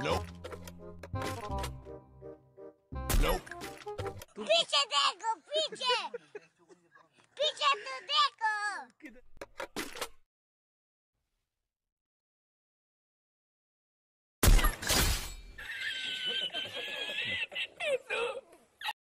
Nope. Nope. पीछे देखो पीछे